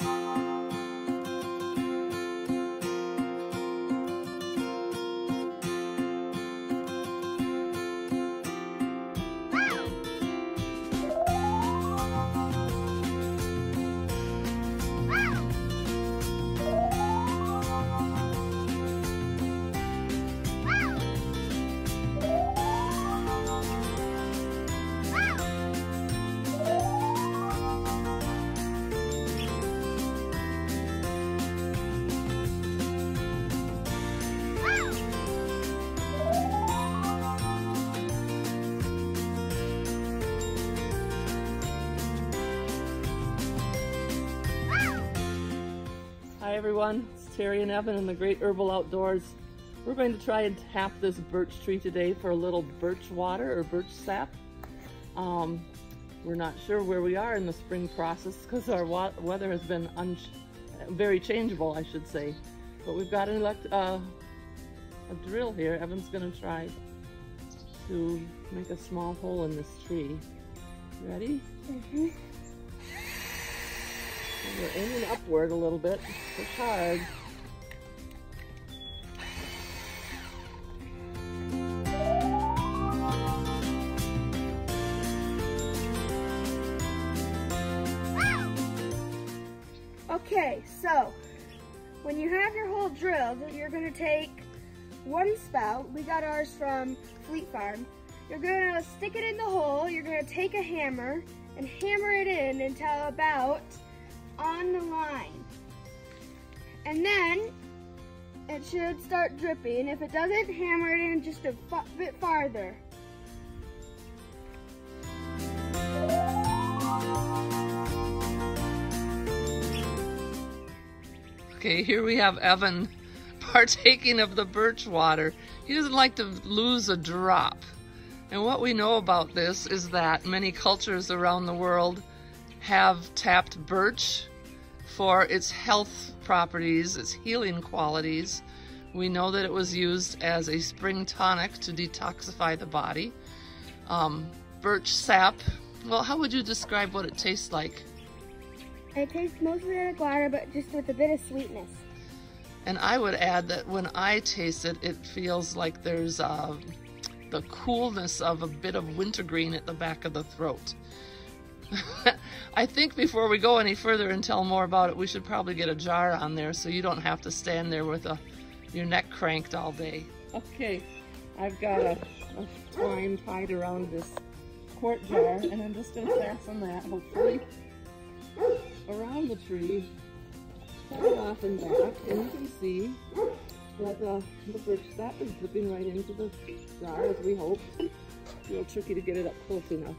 Hi everyone, it's Terry and Evan in the Great Herbal Outdoors. We're going to try and tap this birch tree today for a little birch water or birch sap. Um, we're not sure where we are in the spring process because our weather has been very changeable, I should say. But we've got an uh, a drill here. Evan's going to try to make a small hole in this tree. Ready? Mm -hmm. We're aiming upward a little bit. Push hard. Okay, so when you have your hole drilled, you're going to take one spout. We got ours from Fleet Farm. You're going to stick it in the hole. You're going to take a hammer and hammer it in until about on the line. And then it should start dripping. If it doesn't, hammer it in just a bit farther. Okay, here we have Evan partaking of the birch water. He doesn't like to lose a drop. And what we know about this is that many cultures around the world have tapped birch for its health properties, its healing qualities. We know that it was used as a spring tonic to detoxify the body. Um, birch sap, well, how would you describe what it tastes like? It tastes mostly like water, but just with a bit of sweetness. And I would add that when I taste it, it feels like there's uh, the coolness of a bit of wintergreen at the back of the throat. I think before we go any further and tell more about it, we should probably get a jar on there so you don't have to stand there with a, your neck cranked all day. Okay, I've got a, a twine tied around this quart jar and I'm just going to fasten that, hopefully, around the tree, tie it off and back, and you can see that uh, the birch sap is dripping right into the jar as we hope. It's a little tricky to get it up close enough.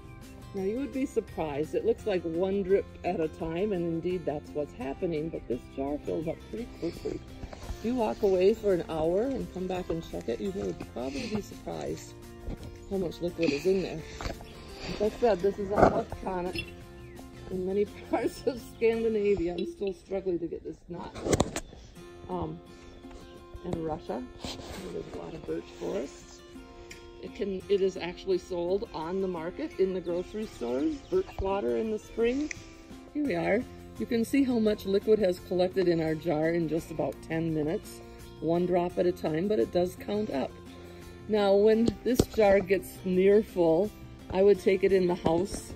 Now you would be surprised. It looks like one drip at a time, and indeed that's what's happening, but this jar fills up pretty quickly. If you walk away for an hour and come back and check it, you would probably be surprised how much liquid is in there. As I said, this is West Connacht. In many parts of Scandinavia, I'm still struggling to get this knot. Um, in Russia, there's a lot of birch forests. It can it is actually sold on the market in the grocery stores, birch water in the spring. Here we are. You can see how much liquid has collected in our jar in just about 10 minutes, one drop at a time, but it does count up. Now, when this jar gets near full, I would take it in the house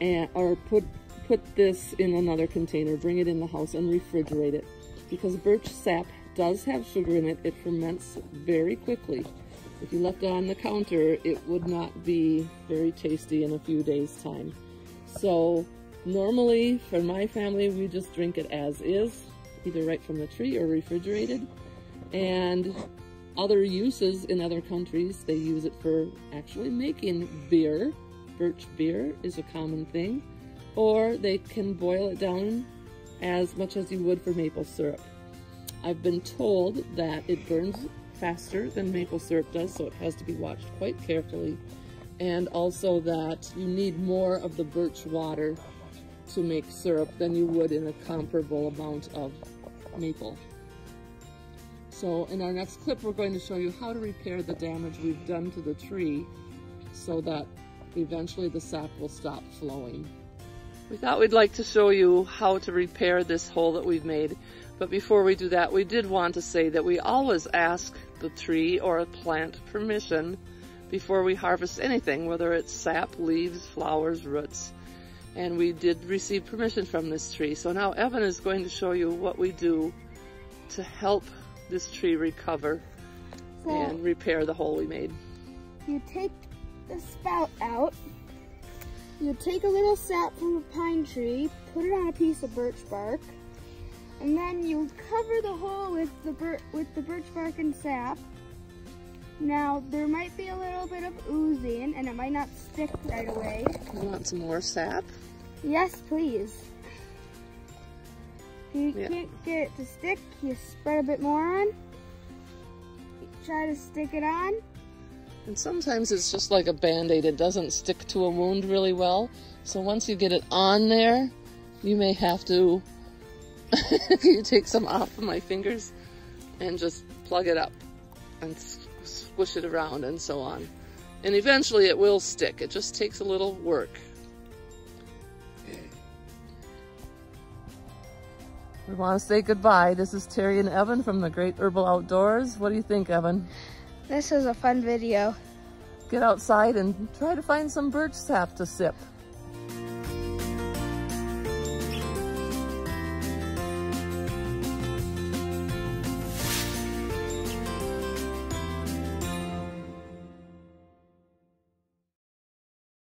and or put put this in another container, bring it in the house and refrigerate it. Because birch sap does have sugar in it, it ferments very quickly. If you left it on the counter, it would not be very tasty in a few days' time. So normally for my family, we just drink it as is, either right from the tree or refrigerated. And other uses in other countries, they use it for actually making beer. Birch beer is a common thing. Or they can boil it down as much as you would for maple syrup. I've been told that it burns faster than maple syrup does, so it has to be watched quite carefully. And also that you need more of the birch water to make syrup than you would in a comparable amount of maple. So in our next clip, we're going to show you how to repair the damage we've done to the tree so that eventually the sap will stop flowing. We thought we'd like to show you how to repair this hole that we've made. But before we do that, we did want to say that we always ask the tree or a plant permission before we harvest anything, whether it's sap, leaves, flowers, roots. And we did receive permission from this tree. So now Evan is going to show you what we do to help this tree recover So and repair the hole we made. you take the spout out. You take a little sap from a pine tree, put it on a piece of birch bark, and then you cover the hole with the bir- with the birch bark and sap. Now there might be a little bit of oozing, and it might not stick right away. You want some more sap? Yes, please. If you Yeah. can't get it to stick, you spread a bit more on. Try to stick it on. And sometimes it's just like a band-aid. It doesn't stick to a wound really well. So once you get it on there, you may have to you take some off of my fingers and just plug it up and s- squish it around and so on. And eventually it will stick. It just takes a little work. We want to say goodbye. This is Terry and Evan from the Great Herbal Outdoors. What do you think, Evan? This is a fun video. Get outside and try to find some birch sap to sip.